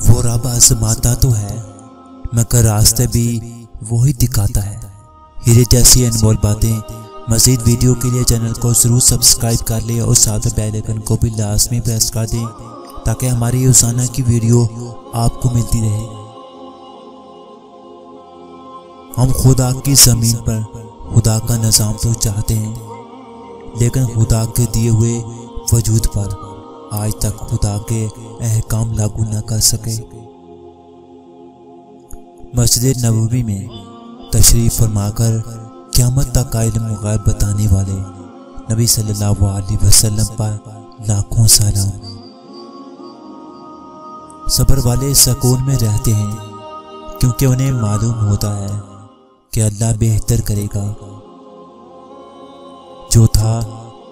वो रब आजमाता तो है, मगर रास्ते भी वही दिखाता है। हीरे जैसी अनमोल बातें। मजीद वीडियो के लिए चैनल को ज़रूर सब्सक्राइब कर लें और साथ बेल आइकन को भी लाजमी प्रेस कर दें, ताकि हमारी रोज़ाना की वीडियो आपको मिलती रहे। हम खुदा की ज़मीन पर खुदा का निज़ाम तो चाहते हैं, लेकिन खुदा के दिए हुए वजूद पर आज तक खुदा के अहकाम लागू न कर सके। मस्जिद नबवी में तशरीफ़ फरमाकर क़्यामत तक का इल्म गैब बताने वाले नबी सल्लल्लाहु अलैहि वसल्लम पर लाखों सलाम। सबर वाले सकून में रहते हैं, क्योंकि उन्हें मालूम होता है कि अल्लाह बेहतर करेगा। जो था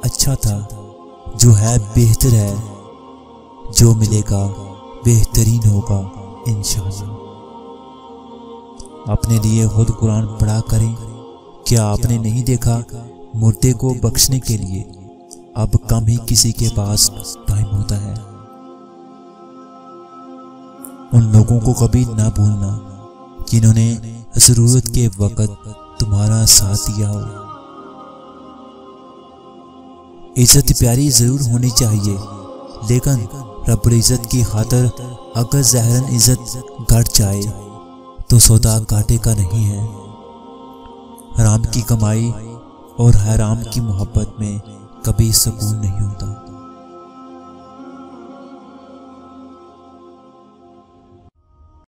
अच्छा था। जो है बेहतर है, जो मिलेगा बेहतरीन होगा, इंशाल्लाह। अपने लिए खुद कुरान पढ़ा करें। क्या आपने नहीं देखा मुर्दे को बख्शने के लिए? अब कम ही किसी के पास टाइम होता है। उन लोगों को कभी ना भूलना जिन्होंने ज़रूरत के वक्त तुम्हारा साथ दिया हो। इज़्ज़त प्यारी ज़रूर होनी चाहिए। लेकिन रब्बुल इज़्ज़त की खातर अगर जहरन इज़्ज़त घट जाए तो सौदा घाटे का नहीं है। हराम की कमाई और हराम की मोहब्बत में कभी सुकून नहीं